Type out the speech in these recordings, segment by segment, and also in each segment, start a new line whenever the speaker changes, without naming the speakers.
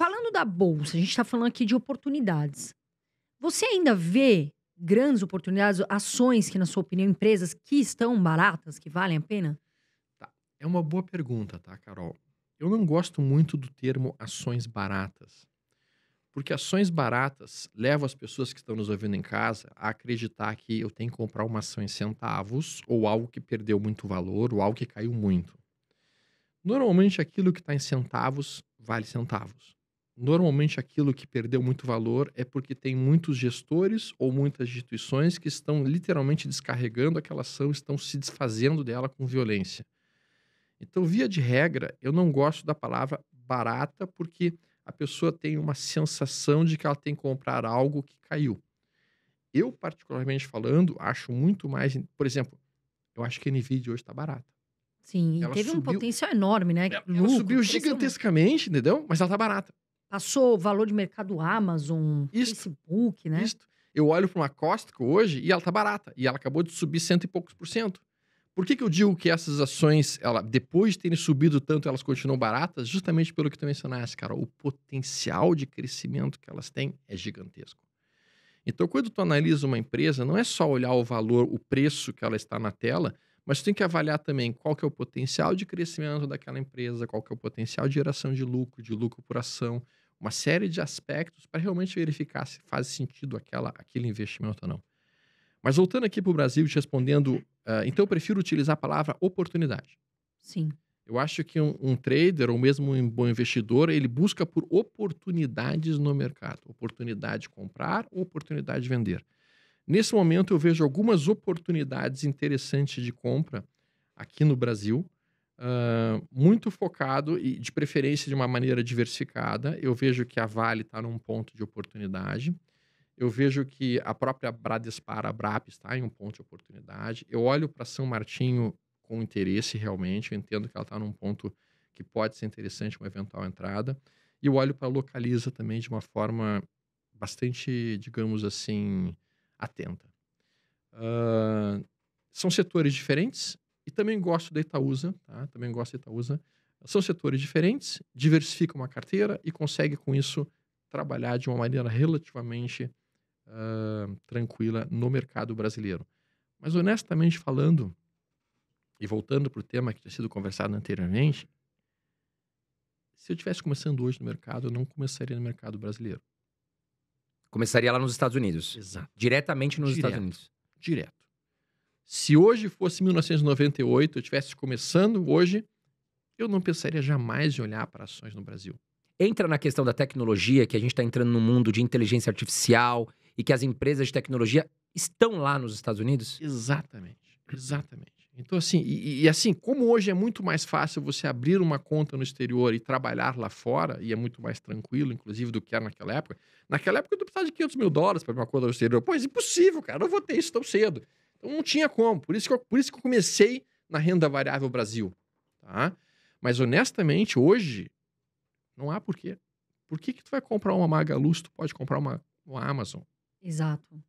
Falando da bolsa, a gente está falando aqui de oportunidades. Você ainda vê grandes oportunidades, ações que, na sua opinião, empresas que estão baratas, que valem a pena?
Tá. É uma boa pergunta, tá, Carol? Eu não gosto muito do termo ações baratas. Porque ações baratas levam as pessoas que estão nos ouvindo em casa a acreditar que eu tenho que comprar uma ação em centavos, ou algo que perdeu muito valor, ou algo que caiu muito. Normalmente aquilo que está em centavos vale centavos. Normalmente aquilo que perdeu muito valor é porque tem muitos gestores ou muitas instituições que estão literalmente descarregando aquela ação, estão se desfazendo dela com violência. Então, via de regra, eu não gosto da palavra barata porque a pessoa tem uma sensação de que ela tem que comprar algo que caiu. Eu, particularmente falando, acho muito mais. Por exemplo, eu acho que a Nvidia hoje está barata.
Sim, ela teve subiu, um potencial enorme, né?
Ela, Lucro, ela subiu gigantescamente, entendeu? Mas ela está barata.
Passou o valor de mercado Amazon, Isto, Facebook, né?
Isso. Eu olho para uma Costco hoje e ela está barata. E ela acabou de subir cento e poucos por cento. Por que, que eu digo que essas ações, ela, depois de terem subido tanto, elas continuam baratas? Justamente pelo que tu mencionaste, cara. O potencial de crescimento que elas têm é gigantesco. Então, quando tu analisa uma empresa, não é só olhar o valor, o preço que ela está na tela, mas tu tem que avaliar também qual que é o potencial de crescimento daquela empresa, qual que é o potencial de geração de lucro, de lucro por ação, uma série de aspectos para realmente verificar se faz sentido aquela, aquele investimento ou não. Mas voltando aqui para o Brasil te respondendo, uh, então eu prefiro utilizar a palavra oportunidade.
Sim.
Eu acho que um, um, trader ou mesmo um bom investidor, ele busca por oportunidades no mercado. Oportunidade de comprar, oportunidade de vender. Nesse momento eu vejo algumas oportunidades interessantes de compra aqui no Brasil, uh, muito focado e de preferência de uma maneira diversificada. Eu vejo que a Vale está num ponto de oportunidade. Eu vejo que a própria Bradespar, a BRAP, está em um ponto de oportunidade. Eu olho para São Martinho com interesse realmente, eu entendo que ela está num ponto que pode ser interessante uma eventual entrada. E eu olho para Localiza também de uma forma bastante, digamos assim, atenta. Uh, são setores diferentes e também gosto da Itaúsa, tá? Também gosto da Itaúsa. São setores diferentes, diversificam uma carteira e consegue com isso trabalhar de uma maneira relativamente uh, tranquila no mercado brasileiro. Mas honestamente falando, e voltando para o tema que tinha sido conversado anteriormente, se eu estivesse começando hoje no mercado, eu não começaria no mercado brasileiro.
Começaria lá nos Estados Unidos.
Exato.
Diretamente nos
Direto.
Estados Unidos.
Direto. Se hoje fosse 1998, eu estivesse começando hoje, eu não pensaria jamais em olhar para ações no Brasil.
Entra na questão da tecnologia, que a gente está entrando no mundo de inteligência artificial e que as empresas de tecnologia estão lá nos Estados Unidos?
Exatamente, exatamente. Então, assim, e, e, assim, como hoje é muito mais fácil você abrir uma conta no exterior e trabalhar lá fora, e é muito mais tranquilo, inclusive, do que era naquela época. Naquela época eu precisava de 500 mil dólares para abrir uma conta no exterior. Pois, impossível, cara, não vou ter isso tão cedo. Então não tinha como. Por isso que eu, por isso que eu comecei na renda variável Brasil. Tá? Mas honestamente, hoje, não há porquê. Por que, que tu vai comprar uma Magalu tu pode comprar uma, uma Amazon?
Exato.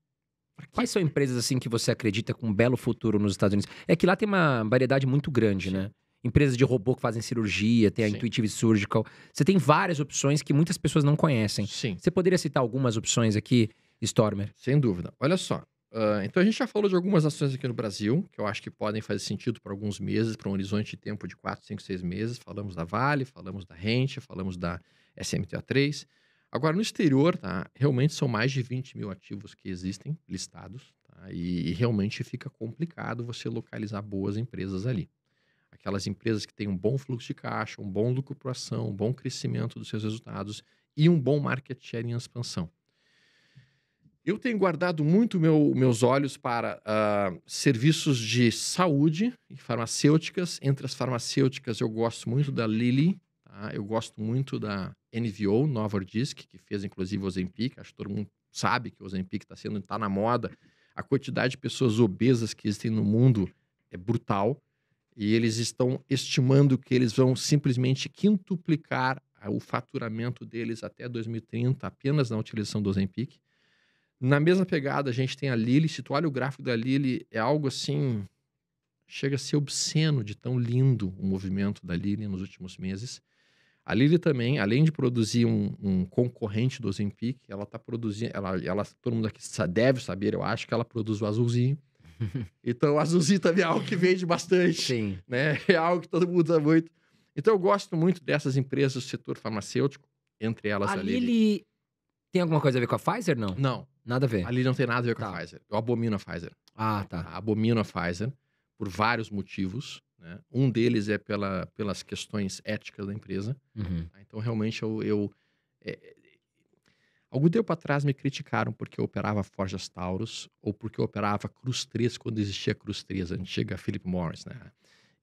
Quais são empresas assim que você acredita com um belo futuro nos Estados Unidos? É que lá tem uma variedade muito grande, Sim. né? Empresas de robô que fazem cirurgia, tem a Sim. Intuitive Surgical. Você tem várias opções que muitas pessoas não conhecem.
Sim.
Você poderia citar algumas opções aqui, Stormer?
Sem dúvida. Olha só. Uh, então a gente já falou de algumas ações aqui no Brasil, que eu acho que podem fazer sentido por alguns meses, para um horizonte de tempo de 4, 5, 6 meses. Falamos da Vale, falamos da Rente, falamos da SMTA3. Agora, no exterior, tá, realmente são mais de 20 mil ativos que existem listados, tá, e, e realmente fica complicado você localizar boas empresas ali. Aquelas empresas que têm um bom fluxo de caixa, um bom lucro por ação, um bom crescimento dos seus resultados e um bom market share em expansão. Eu tenho guardado muito meu, meus olhos para uh, serviços de saúde e farmacêuticas. Entre as farmacêuticas, eu gosto muito da Lilly, tá? eu gosto muito da NVO, Nova Nordisk, que fez inclusive o Ozempic. Acho que todo mundo sabe que o Ozempic está sendo tá na moda. A quantidade de pessoas obesas que existem no mundo é brutal. E eles estão estimando que eles vão simplesmente quintuplicar o faturamento deles até 2030 apenas na utilização do Ozempic. Na mesma pegada, a gente tem a Lili. Se tu olha o gráfico da Lili, é algo assim. Chega a ser obsceno de tão lindo o movimento da Lili nos últimos meses. A Lilly também, além de produzir um, um concorrente do Ozempic, ela está produzindo, ela, ela, todo mundo aqui deve saber, eu acho que ela produz o azulzinho. então, o azulzinho também é algo que vende bastante.
Sim.
Né? É algo que todo mundo usa muito. Então, eu gosto muito dessas empresas do setor farmacêutico, entre elas
a
a Lilly.
Tem alguma coisa a ver com a Pfizer, não?
Não,
Nada a ver.
a Lilly não tem nada a ver com a
Tá.
Pfizer. Eu abomino a Pfizer.
Ah, tá.
abomino a Pfizer por vários motivos. Né? Um deles é pela, pelas questões éticas da empresa.
Uhum.
tá? Então, realmente, eu. eu é, algum tempo atrás me criticaram porque eu operava Forjas Taurus ou porque eu operava Cruz 3 quando existia Cruz 3, a antiga Philip Morris, né?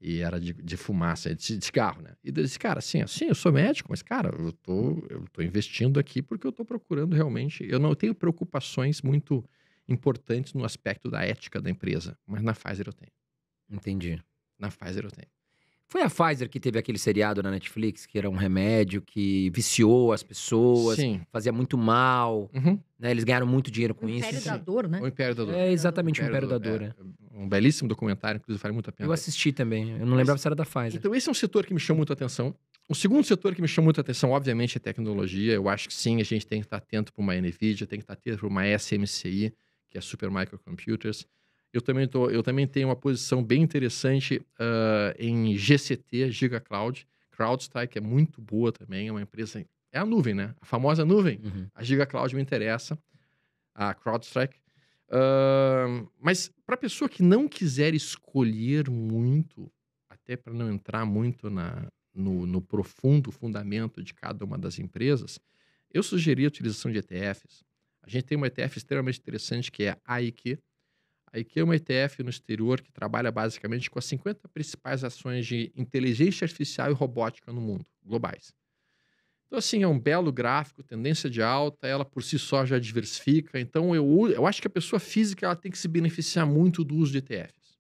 E era de, de fumaça, de, de cigarro, né? E eu disse, cara, assim, assim, eu sou médico, mas, cara, eu tô, eu tô investindo aqui porque eu tô procurando realmente. Eu não tenho preocupações muito importantes no aspecto da ética da empresa, mas na Pfizer eu tenho.
Entendi.
Na Pfizer eu tenho.
Foi a Pfizer que teve aquele seriado na Netflix, que era um remédio que viciou as pessoas,
Sim.
fazia muito mal,
Uhum.
né? Eles ganharam muito dinheiro com
O
isso.
Império
sim.
da Dor, né?
O Império da Dor.
É exatamente o Império da Dor.
é,
é.
Um belíssimo documentário, inclusive vale muito a pena.
Eu assisti também. Eu não lembrava se era da Pfizer.
Então, esse é um setor que me chama muito a atenção. O segundo setor que me chama muito a atenção, obviamente, é tecnologia. Eu acho que sim, a gente tem que estar atento para uma NVIDIA, tem que estar atento para uma SMCI, que é Super Microcomputers. Eu também, tô, eu também tenho uma posição bem interessante ah, em GCT, Giga Cloud. CrowdStrike é muito boa também, é uma empresa... É a nuvem, né? A famosa nuvem.
Uhum.
A Giga Cloud me interessa, a CrowdStrike. Ahn, mas para pessoa que não quiser escolher muito, até para não entrar muito na, no, no profundo fundamento de cada uma das empresas, eu sugeri a utilização de ETFs. A gente tem uma ETF extremamente interessante que é a AIQ. A AIQ é uma ETF no exterior que trabalha basicamente com as 50 principais ações de inteligência artificial e robótica no mundo, globais. Então, assim, é um belo gráfico, tendência de alta, ela por si só já diversifica. Então, eu, eu acho que a pessoa física ela tem que se beneficiar muito do uso de ETFs.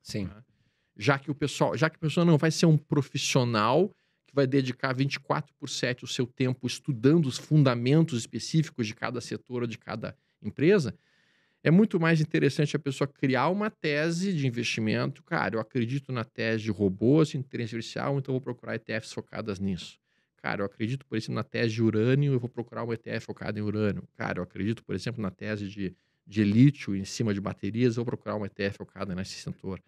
Sim.
Já que o pessoal, já que a pessoa não vai ser um profissional que vai dedicar 24 por 7 o seu tempo estudando os fundamentos específicos de cada setor ou de cada empresa, é muito mais interessante a pessoa criar uma tese de investimento. Cara, eu acredito na tese de robôs, inteligência artificial, então vou procurar ETFs focadas nisso. Cara, eu acredito, por exemplo, na tese de urânio, eu vou procurar um ETF focado em urânio. Cara, eu acredito, por exemplo, na tese de, de lítio em cima de baterias, eu vou procurar um ETF focado nesse setor.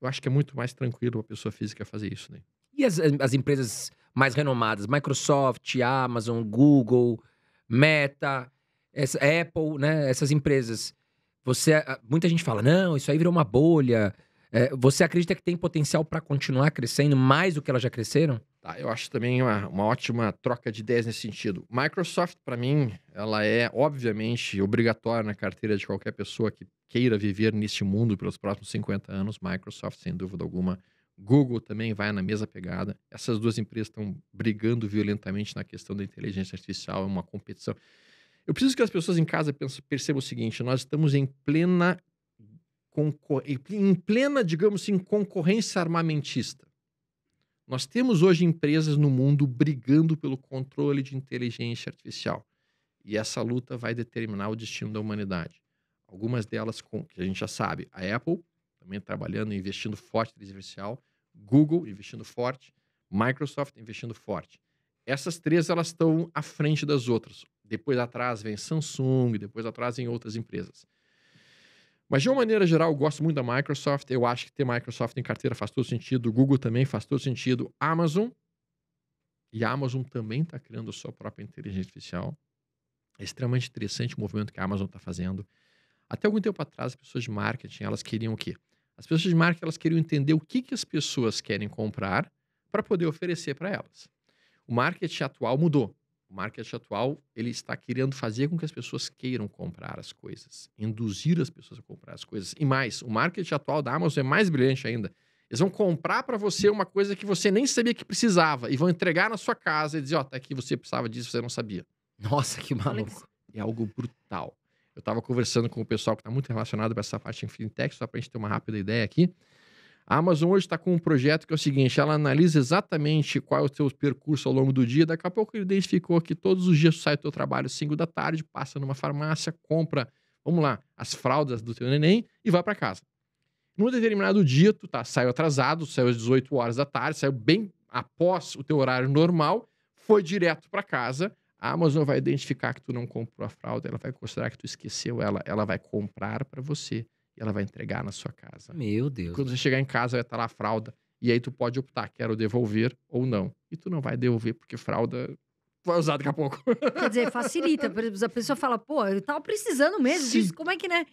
Eu acho que é muito mais tranquilo a pessoa física fazer isso, né?
E as, as empresas mais renomadas? Microsoft, Amazon, Google, Meta, essa, Apple, né? Essas empresas. Você, ah, muita gente fala, não, isso aí virou uma bolha. É, você acredita que tem potencial para continuar crescendo mais do que elas já cresceram?
Tá, eu acho também uma, uma ótima troca de ideias nesse sentido. Microsoft, para mim, ela é obviamente obrigatória na carteira de qualquer pessoa que queira viver neste mundo pelos próximos 50 anos. Microsoft, sem dúvida alguma. Google também vai na mesma pegada. Essas duas empresas estão brigando violentamente na questão da inteligência artificial, é uma competição. Eu preciso que as pessoas em casa percebam o seguinte: nós estamos em plena, em plena, digamos assim, concorrência armamentista. Nós temos hoje empresas no mundo brigando pelo controle de inteligência artificial. E essa luta vai determinar o destino da humanidade. Algumas delas, com, que a gente já sabe, a Apple também trabalhando e investindo forte em inteligência artificial, Google investindo forte, Microsoft investindo forte. Essas três elas estão à frente das outras. Depois atrás vem Samsung, depois atrás vem outras empresas. Mas de uma maneira geral, eu gosto muito da Microsoft. Eu acho que ter Microsoft em carteira faz todo sentido. Google também faz todo sentido. Amazon. E a Amazon também está criando a sua própria inteligência artificial. É extremamente interessante o movimento que a Amazon está fazendo. Até algum tempo atrás, as pessoas de marketing, elas queriam o quê? As pessoas de marketing, elas queriam entender o que, que as pessoas querem comprar para poder oferecer para elas. O marketing atual mudou. O marketing atual, ele está querendo fazer com que as pessoas queiram comprar as coisas, induzir as pessoas a comprar as coisas. E mais, o marketing atual da Amazon é mais brilhante ainda. Eles vão comprar para você uma coisa que você nem sabia que precisava e vão entregar na sua casa e dizer, ó, tá aqui, você precisava disso, você não sabia.
Nossa, que maluco.
É algo brutal. Eu estava conversando com o pessoal que está muito relacionado com essa parte em fintech, só para a gente ter uma rápida ideia aqui. A Amazon hoje está com um projeto que é o seguinte: ela analisa exatamente qual é o seu percurso ao longo do dia. Daqui a pouco ele identificou que todos os dias sai do teu trabalho às 5 da tarde, passa numa farmácia, compra, vamos lá, as fraldas do teu neném e vai para casa. Num determinado dia, tu tá, saiu atrasado, saiu às 18 horas da tarde, saiu bem após o teu horário normal, foi direto para casa. A Amazon vai identificar que tu não comprou a fralda, ela vai considerar que tu esqueceu ela, ela vai comprar para você e ela vai entregar na sua casa.
Meu Deus.
Quando você chegar em casa, vai estar lá a fralda. E aí tu pode optar, quero devolver ou não. E tu não vai devolver, porque fralda vai usar daqui a pouco.
Quer dizer, facilita. A pessoa fala, pô, eu tava precisando mesmo
Sim.
disso. Como é que, né?